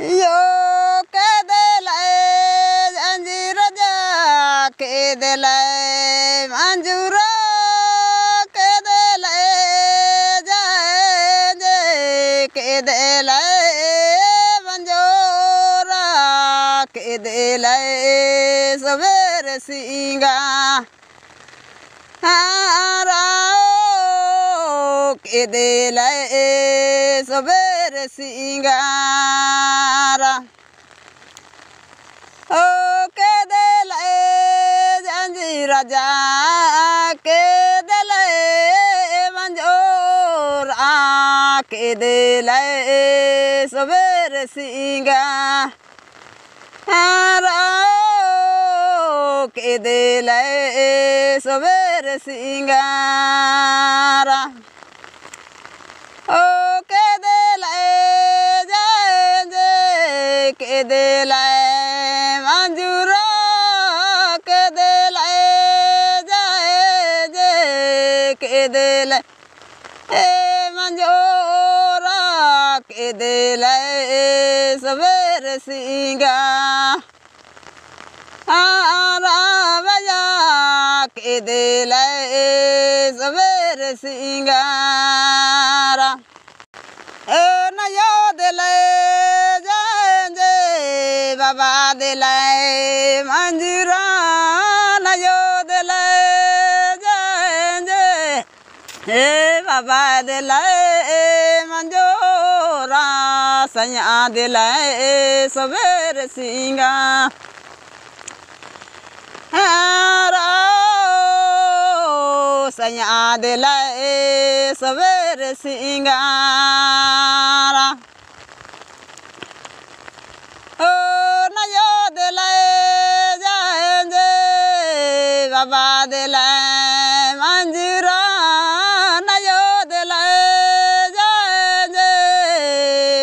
यो केदेलाई अन्जिर जा केदेलाई अन्जुर केदेलाई जाए जे केदेलाई मन्जोरा केदेलाई सबेर सिङ्गा हारा केदेलाई सबेर la manjora ke de la saver singa. Haro ke de la saver singara la manjura ke de la janje ke de la e manjora ke de la saver singa Aravaya ke de la baba de la manjira na yo de la janje e baba de la manjora sanya de la दिलाए जाएंगे बाबा दिलाए मंजूरा नयो दिलाए जाएंगे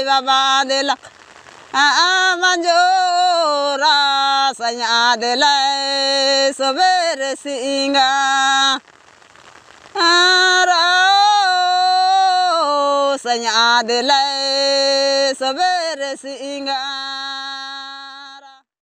बाबा दिला मंजूरा सया दिलाए सुबेर सिंगा sanya delay saber singa